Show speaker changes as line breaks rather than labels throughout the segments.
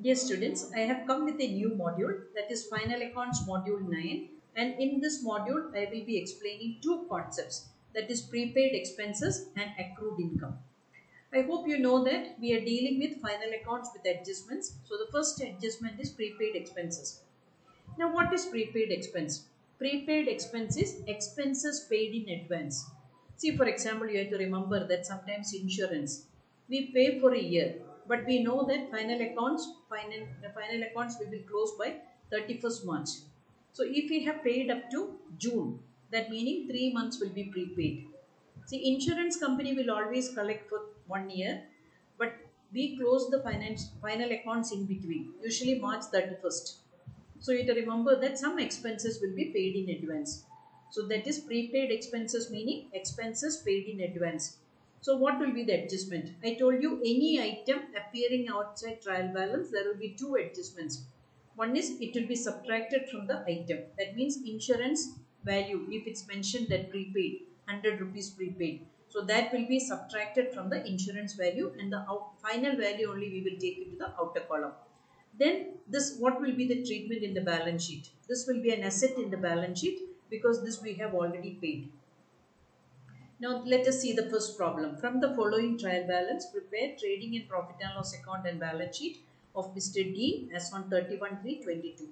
Dear students, I have come with a new module that is Final Accounts Module 9 and in this module I will be explaining two concepts that is prepaid expenses and accrued income. I hope you know that we are dealing with final accounts with adjustments. So the first adjustment is prepaid expenses. Now what is prepaid expense? Prepaid expense is expenses paid in advance. See for example you have to remember that sometimes insurance we pay for a year but we know that final accounts final the final accounts will be closed by 31st March. So if we have paid up to June that meaning 3 months will be prepaid. See insurance company will always collect for one year but we close the finance final accounts in between usually March 31st. So you have to remember that some expenses will be paid in advance. So that is prepaid expenses meaning expenses paid in advance. So what will be the adjustment? I told you any item appearing outside trial balance there will be two adjustments. One is it will be subtracted from the item. That means insurance value if it's mentioned that prepaid 100 rupees prepaid. So that will be subtracted from the insurance value and the final value only we will take into the outer column. Then this what will be the treatment in the balance sheet? This will be an asset in the balance sheet because this we have already paid. Now let us see the first problem. From the following trial balance, prepare trading and profit and loss account and balance sheet of Mr. D as on 31-3-22.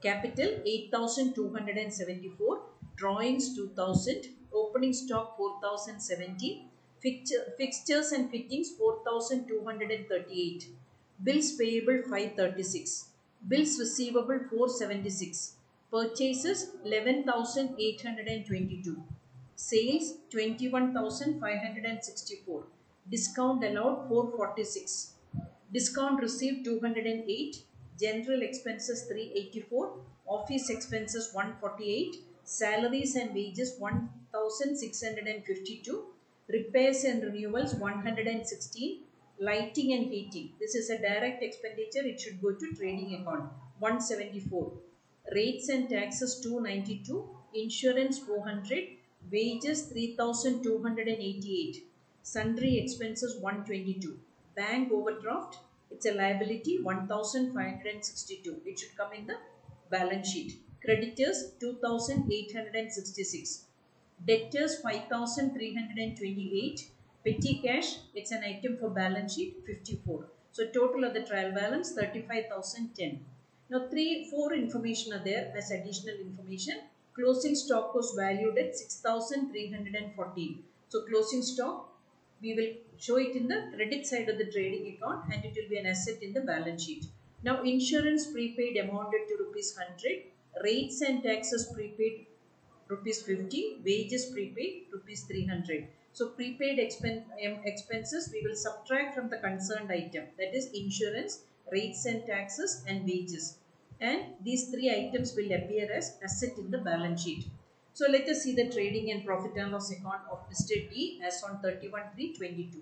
Capital 8274, drawings 2000, opening stock 4070, fixtures and fittings 4238, bills payable 536, bills receivable 476, purchases 11822 Sales 21,564. Discount allowed 446. Discount received 208. General expenses 384. Office expenses 148. Salaries and wages 1,652. Repairs and renewals 116. Lighting and heating. This is a direct expenditure. It should go to trading account 174. Rates and taxes 292. Insurance 400 wages 3288 sundry expenses 122 bank overdraft it's a liability 1562 it should come in the balance sheet. Creditors 2866 debtors 5328 petty cash it's an item for balance sheet 54 so total of the trial balance 35010 now three four information are there as additional information closing stock was valued at 6314 so closing stock we will show it in the credit side of the trading account and it will be an asset in the balance sheet. Now insurance prepaid amounted to rupees 100 rates and taxes prepaid rupees 50 wages prepaid rupees 300 so prepaid expen expenses we will subtract from the concerned item. That is insurance rates and taxes and wages and these three items will appear as asset in the balance sheet. So let us see the trading and profit and loss account of Mr. D as on 31-3-22.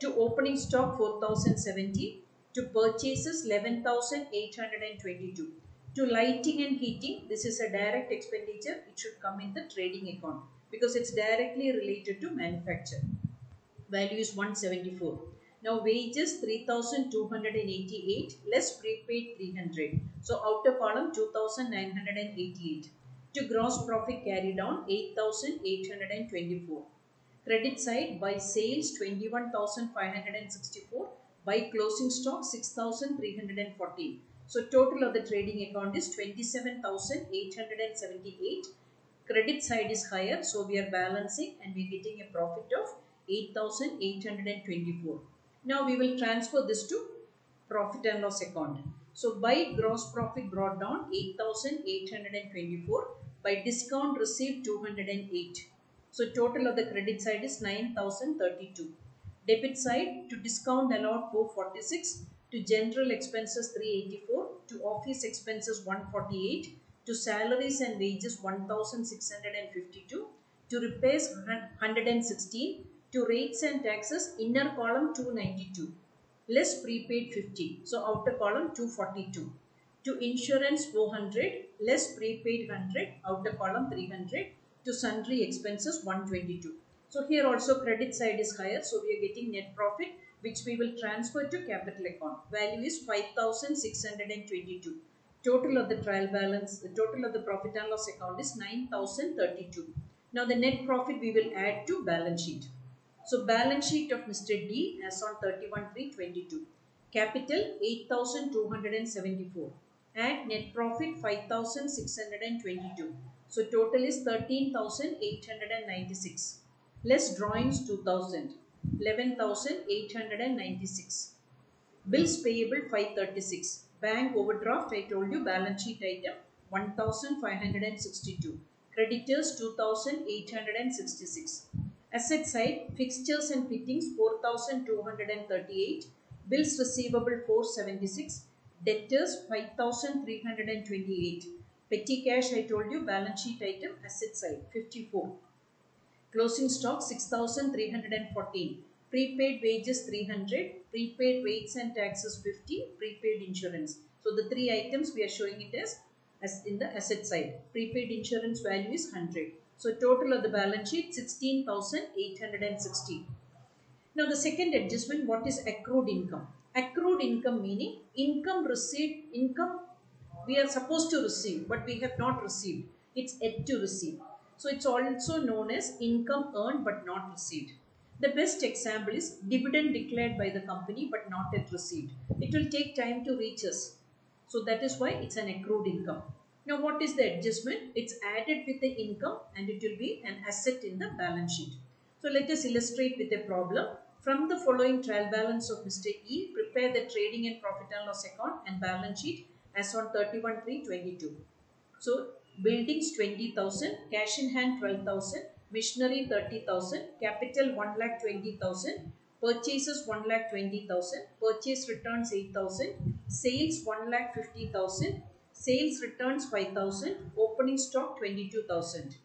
To opening stock 4070, to purchases 11822. To lighting and heating, this is a direct expenditure. It should come in the trading account because it's directly related to manufacture. Value is 174. Now wages 3288 less prepaid 300. So outer column 2988. To gross profit carried on 8824. Credit side by sales 21564 by closing stock 6314. So total of the trading account is 27878. Credit side is higher so we are balancing and we are getting a profit of 8824. Now we will transfer this to profit and loss account. So by gross profit brought down 8824 by discount received 208. So total of the credit side is 9032. Debit side to discount allowed 446 to general expenses 384 to office expenses 148 to salaries and wages 1652 to repairs 116 to rates and taxes inner column 292 less prepaid 50 so outer column 242 to insurance 400 less prepaid 100 outer column 300 to sundry expenses 122 so here also credit side is higher so we are getting net profit which we will transfer to capital account. Value is 5622. Total of the trial balance, the total of the profit and loss account is 9032. Now the net profit we will add to balance sheet. So balance sheet of Mr. D as on 31-3-22. Capital 8274 and net profit 5622. So total is 13896. Less drawings 2000. 11,896. Bills payable 536. Bank overdraft I told you balance sheet item 1562. Creditors 2866. Asset side fixtures and fittings 4238. Bills receivable 476. Debtors 5328. Petty cash I told you balance sheet item asset side 54. Closing stock 6314. Prepaid wages 300. Prepaid rates and taxes 50. Prepaid insurance. So the three items we are showing it as, as in the asset side. Prepaid insurance value is 100. So total of the balance sheet 16,860. Now the second adjustment what is accrued income? Accrued income meaning income received, income we are supposed to receive but we have not received. It's yet to receive. So it's also known as income earned but not received. The best example is dividend declared by the company but not yet received. It will take time to reach us. So that is why it's an accrued income. Now what is the adjustment? It's added with the income and it will be an asset in the balance sheet. So let us illustrate with a problem. From the following trial balance of Mr. E, prepare the trading and profit and loss account and balance sheet as on 31-3-22. So buildings 20,000, cash in hand 12,000, machinery 30,000, capital 1 lakh 20,000, purchases 1 lakh 20,000, purchase returns 8,000, sales 1 lakh 50,000, sales returns 5,000, opening stock 22,000.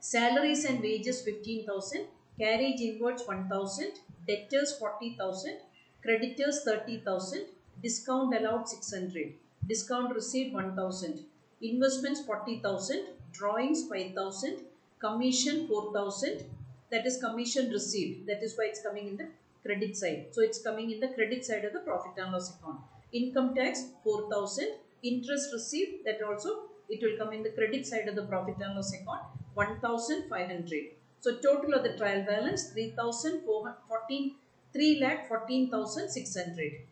Salaries and wages 15,000, carriage inwards 1,000, debtors 40,000, creditors 30,000, discount allowed 600, discount received 1000, investments 40,000, drawings 5000, commission 4000, that is commission received, that is why it's coming in the credit side. So it's coming in the credit side of the profit and loss account. Income tax 4000, interest received that also it will come in the credit side of the profit and loss account 1500. So total of the trial balance 3014 3 lakh 14,600.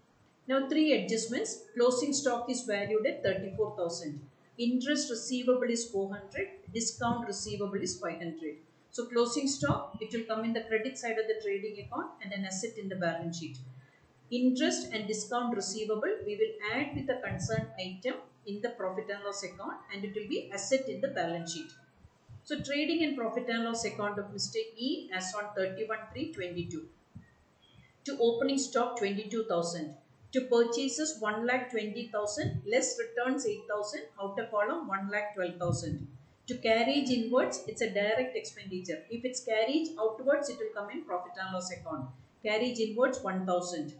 Now three adjustments. Closing stock is valued at 34,000. Interest receivable is 400. Discount receivable is 500. So closing stock, it will come in the credit side of the trading account and an asset in the balance sheet. Interest and discount receivable, we will add with the concerned item in the profit and loss account and it will be asset in the balance sheet. So trading and profit and loss account of Mr. E as on 31-3-22. To opening stock 22,000 to purchases 1 lakh 20,000 less returns 8,000 outer column 1 lakh 12,000. To carriage inwards it's a direct expenditure. If it's carriage outwards it will come in profit and loss account. Carriage inwards 1,000.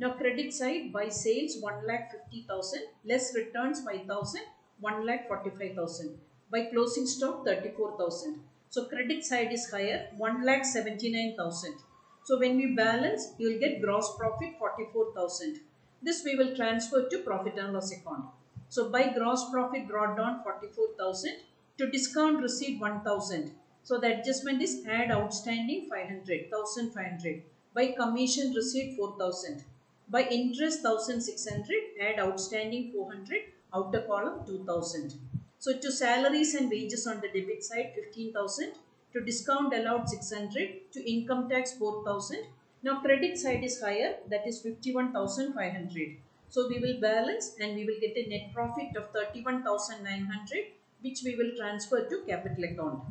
Now credit side by sales 1 lakh 50,000 less returns 5,000 1 lakh 45,000. By closing stock 34,000. So credit side is higher 1 lakh 79,000. So when we balance, you will get gross profit 44,000. This we will transfer to profit and loss account. So by gross profit brought down 44,000 to discount receipt 1,000. So the adjustment is add outstanding 500, 1,500. By commission receipt 4,000. By interest 1,600, add outstanding 400, outer column 2,000. So to salaries and wages on the debit side 15,000, to discount allowed 600, to income tax 4,000, now credit side is higher that is 51,500. So we will balance and we will get a net profit of 31,900 which we will transfer to capital account.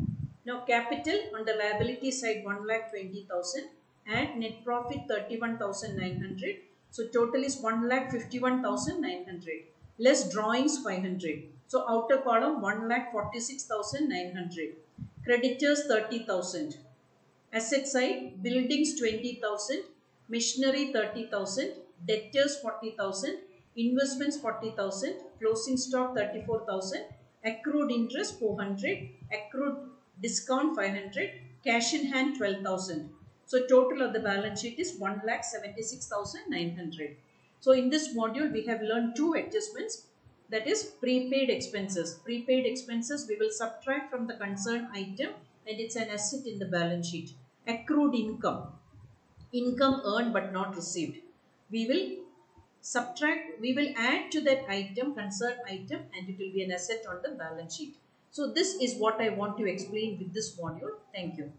Now capital on the liability side 1,20,000 and net profit 31,900. So total is 1,51,900 less drawings 500. So outer column 1,46,900. Creditors 30,000 Asset side, buildings 20,000, machinery 30,000, debtors 40,000, investments 40,000, closing stock 34,000, accrued interest 400, accrued discount 500, cash in hand 12,000. So total of the balance sheet is 1,76,900. So in this module, we have learned two adjustments. That is prepaid expenses. Prepaid expenses we will subtract from the concerned item and it's an asset in the balance sheet. Accrued income. Income earned but not received. We will subtract, we will add to that item, concerned item and it will be an asset on the balance sheet. So this is what I want to explain with this module. Thank you.